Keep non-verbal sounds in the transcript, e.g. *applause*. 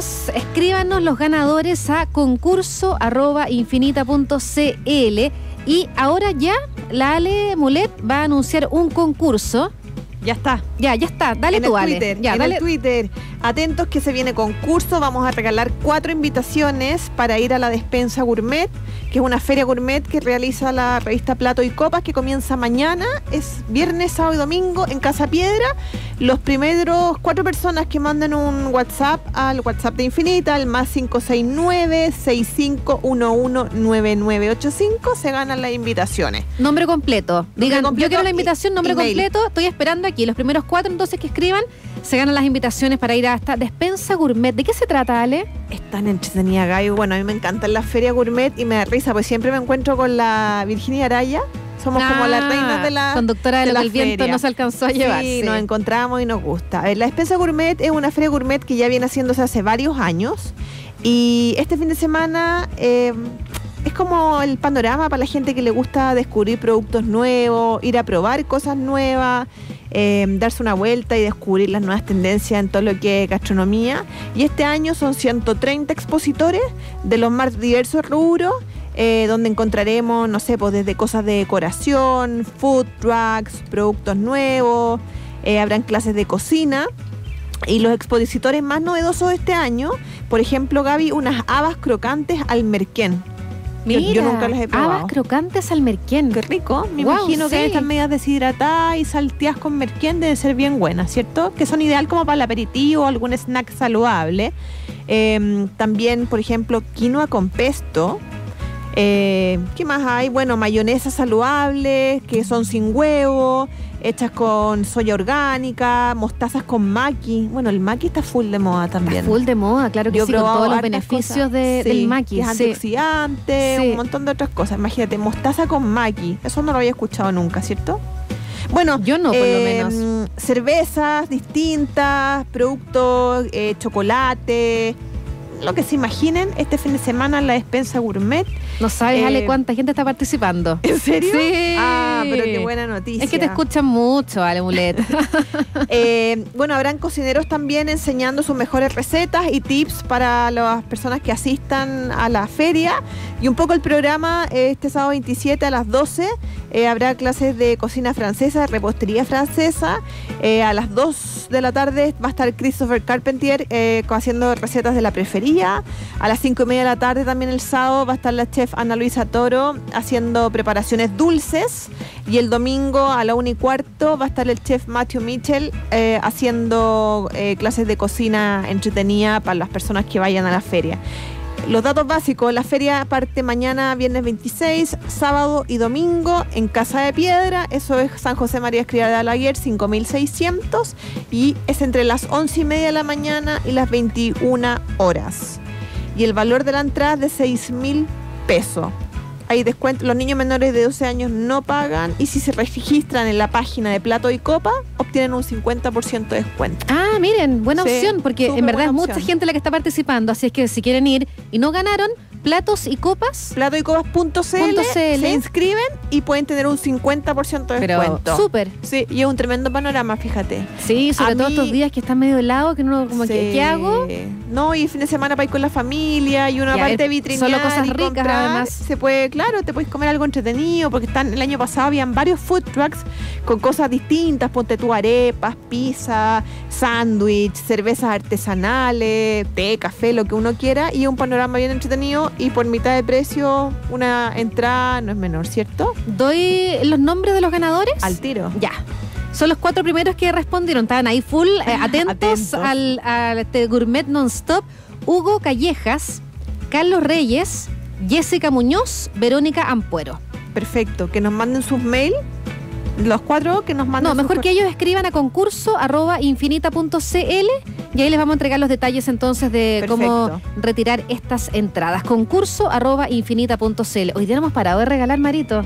Escríbanos, escríbanos los ganadores a concurso arroba infinita.cl y ahora ya la Ale Mulet va a anunciar un concurso. Ya está. Ya, ya está. Dale en tú, el Ale. Twitter, Ya, en dale. el Twitter. Atentos que se viene concurso. Vamos a regalar cuatro invitaciones para ir a la despensa gourmet, que es una feria gourmet que realiza la revista Plato y Copas, que comienza mañana. Es viernes, sábado y domingo en Casa Piedra. Los primeros cuatro personas que manden un WhatsApp al WhatsApp de Infinita, al más 569-6511-9985, se ganan las invitaciones. Nombre completo. Digan, completo yo quiero la invitación, nombre email. completo. Estoy esperando aquí. Los primeros cuatro entonces que escriban se ganan las invitaciones para ir a esta despensa gourmet. ¿De qué se trata, Ale? Es tan entretenida, Gaby. Bueno, a mí me encanta la feria gourmet y me da risa, pues siempre me encuentro con la Virginia Araya. Somos como las Ah, reinas de la. Conductora de, lo que el viento no se alcanzó a llevar. Sí, nos encontramos y nos gusta. A ver, la Despensa Gourmet es una feria gourmet que ya viene haciéndose hace varios años. Y este fin de semana eh, es como el panorama para la gente que le gusta descubrir productos nuevos, ir a probar cosas nuevas, eh, darse una vuelta y descubrir las nuevas tendencias en todo lo que es gastronomía. Y este año son 130 expositores de los más diversos rubros. eh, donde encontraremos, no sé, pues desde cosas de decoración, food trucks, productos nuevos, eh, habrán clases de cocina. Y los expositores más novedosos de este año, por ejemplo, Gaby, unas habas crocantes al merquén. Yo- yo nunca las he probado. Habas crocantes al merquén. Qué rico. Me imagino que estas medias deshidratadas y salteadas con merquén deben ser bien buenas, ¿cierto? Que son ideal como para el aperitivo o algún snack saludable. Eh, también, por ejemplo, quinoa con pesto. Eh, ¿Qué más hay? Bueno, mayonesa saludable, que son sin huevo, hechas con soya orgánica, mostazas con maqui. Bueno, el maqui está full de moda también. Está full de moda, claro que Yo sí, con todos los beneficios cosas. de- Sí, del maqui. que es sí. antioxidante, Sí. un montón de otras cosas. Imagínate, mostaza con maqui. Eso no lo había escuchado nunca, ¿cierto? Bueno, Yo no, por lo eh, menos. cervezas distintas, productos, eh, chocolate, lo que se imaginen este fin de semana en la despensa gourmet. No sabes, Eh, Ale, cuánta gente está participando. ¿En serio? Sí. Ah, pero qué buena noticia. Es que te escuchan mucho, Ale Mulet. *laughs* Eh, bueno, habrán cocineros también enseñando sus mejores recetas y tips para las personas que asistan a la feria. Y un poco el programa, eh, este sábado 27 a las 12, eh, habrá clases de cocina francesa, repostería francesa. Eh, a las 2 de la tarde va a estar Christopher Carpentier eh, haciendo recetas de la prefería. A las 5 y media de la tarde también el sábado va a estar la chef Ana Luisa Toro haciendo preparaciones dulces. Y el domingo a la 1 y cuarto va a estar el chef Matthew Mitchell eh, haciendo eh, clases de cocina entretenida para las personas que vayan a la feria. Los datos básicos, la feria parte mañana viernes 26, sábado y domingo en Casa de Piedra, eso es San José María Escriba de Alaguer, 5600 y es entre las 11 y media de la mañana y las 21 horas. Y el valor de la entrada es de 6 mil pesos. Hay descuento, los niños menores de 12 años no pagan y si se registran en la página de Plato y Copa, obtienen un 50% de descuento. Ah, miren, buena Sí, opción, porque en verdad es mucha gente la que está participando, así es que si quieren ir y no ganaron, platos y copas, platoycopas.cl CL. se inscriben y pueden tener un 50% de pero descuento. súper. Sí, y es un tremendo panorama, fíjate. Sí, sobre A todo mí- estos días que están medio helados, que uno como que, Sí. ¿qué hago? No, y fin de semana para ir con la familia y una Ya, parte vitrinear solo cosas ricas, comprar. además. Se puede, claro, te puedes comer algo entretenido porque están el año pasado habían varios food trucks con cosas distintas, ponte tú arepas, pizza, sándwich, cervezas artesanales, té, café, lo que uno quiera y un panorama bien entretenido y por mitad de precio una entrada no es menor, ¿cierto? ¿Doy los nombres de los ganadores? Al tiro. Ya. Son los cuatro primeros que respondieron. Estaban ahí full, eh, atentos, Atentos. al, al, este gourmet non-stop. Hugo Callejas, Carlos Reyes, Jessica Muñoz, Verónica Ampuero. Perfecto, que nos manden sus mails, los cuatro que nos manden No, mejor que ellos escriban a concurso arroba infinita.cl y ahí les vamos a entregar los detalles entonces de cómo retirar estas entradas. Concurso arroba infinita.cl. Hoy día no hemos parado de regalar, Marito.